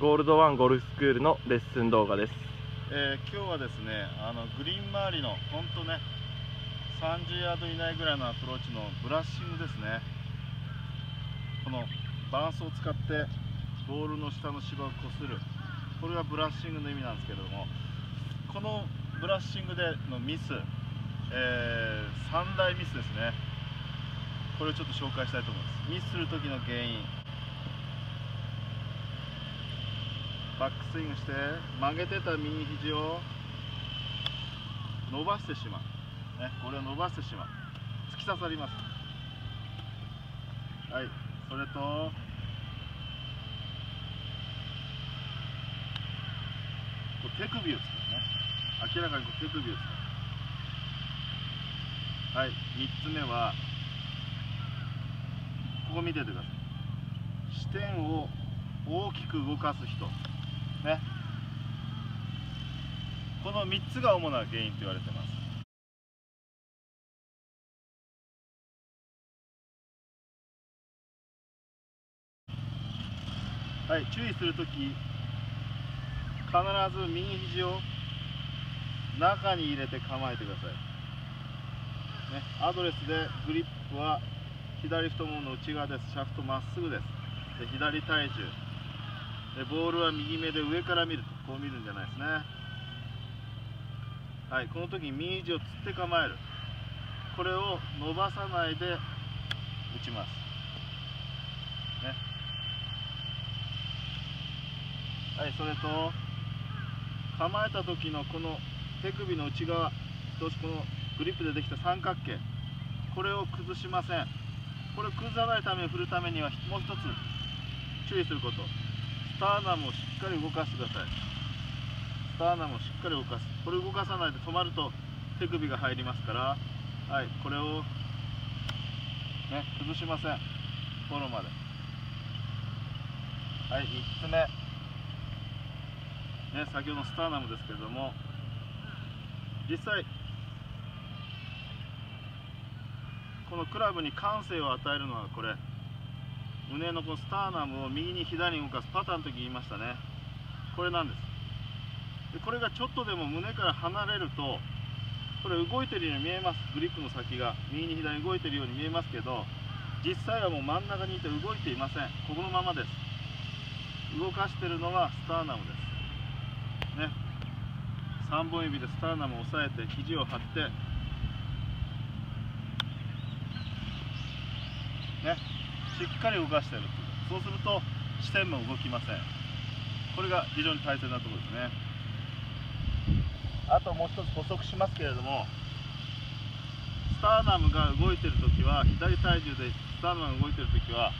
ゴールドワンゴルフスクールのレッスン動画です。えー今日はですねあのグリーン周りの本当ね30ヤード以内ぐらいのアプローチのブラッシングですね。このバランスを使ってボールの下の芝をこする。これがブラッシングの意味なんですけれどもこのブラッシングでのミス、えー、3大ミスですね。これをちょっと紹介したいと思います。ミスする時の原因。バックスイングして曲げてた右肘を伸ばしてしまう、ね、これを伸ばしてしまう。突き刺さります。はいそれと手首を使うね。明らかに手首を使う。はい3つ目はここ見ててください。視点を大きく動かす人。ね。この3つが主な原因と言われてます。はい注意するとき必ず右肘を中に入れて構えてください、ね、アドレスでグリップは左太ももの内側です。シャフトまっすぐです。で左体重。ボールは右目で上から見るとこう見るんじゃないですね。はいこの時に右肘をつって構える。これを伸ばさないで打ちます。ね。はいそれと構えた時のこの手首の内側そしてこのグリップでできた三角形。これを崩しません。これ崩さないために振るためにはもう一つ注意すること。ターナムをしっかり動かしてください。スターナムをしっかり動かす。これ動かさないで止まると手首が入りますからはいこれをね崩しません。フォローまで。はい3つ目。ね先ほどのスターナムですけれども実際このクラブに感性を与えるのはこれ。胸のこのスターナムを右に左に動かすパターンの時言いましたね。これなんです。でこれがちょっとでも胸から離れるとこれ動いてるように見えます。グリップの先が右に左に動いてるように見えますけど実際はもう真ん中にいて動いていません。ここのままです。動かしてるのがスターナムです。ね。3本指でスターナムを押さえて肘を張って。ね。しっかり動かしてるそうすると視点も動きません。これが非常に大切なところですね。あともう一つ補足しますけれどもスターナムが動いてるときは左体重でスターナムが動いてるときは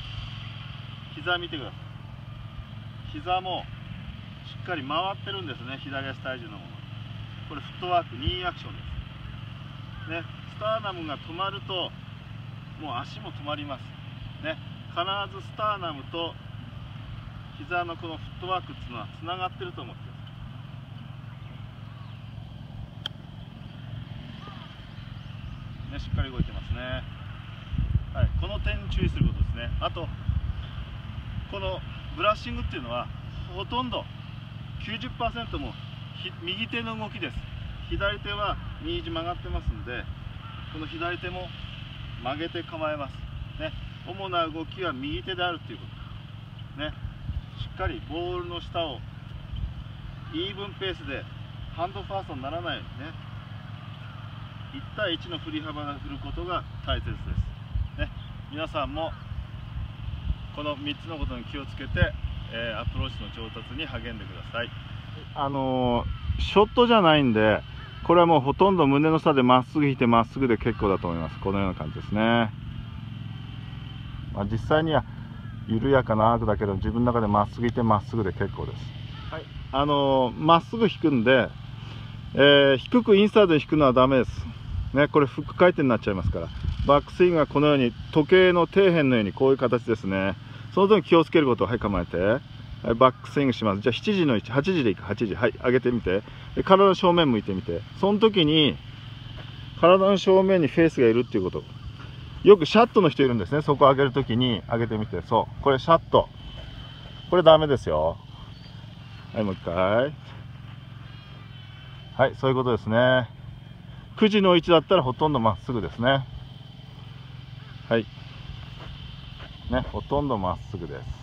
膝見てください。膝もしっかり回ってるんですね左足体重のもの。これフットワーク2アクションです。ねスターナムが止まるともう足も止まります。ね。必ずスターナムと膝のこのフットワークっていうのはつながってると思ってますねしっかり動いてますね。はいこの点注意することですね。あとこのブラッシングっていうのはほとんど90%も右手の動きです。左手は右肘曲がってますんでこの左手も曲げて構えます。ね。主な動きは右手であるっていうこと。ね。しっかりボールの下をイーブンペースでハンドファーストにならないようにね。1対1の振り幅が振ることが大切です、ね、皆さんもこの3つのことに気をつけて、えー、アプローチの上達に励んでください。あのー、ショットじゃないんでこれはもうほとんど胸の下でまっすぐ引いてまっすぐで結構だと思います。このような感じですね。まあ、実際には緩やかなアークだけど自分の中でまっすぐいてまっすぐで結構です。はい。あのま、っすぐ引くんで、えー、低くインサイドで引くのはダメです。ねこれフック回転になっちゃいますから。バックスイングはこのように時計の底辺のようにこういう形ですね。その時気をつけることをはい構えてバックスイングします。じゃあ7時の位置8時でいく。8時。はい上げてみて。体の正面向いてみて。その時に体の正面にフェースがいるっていうこと。よくシャットの人いるんですね。そこを上げるときに上げてみて。そう。これシャット。これダメですよ。はいもう一回。はいそういうことですね。9時の位置だったらほとんどまっすぐですね。はい。ねほとんどまっすぐです。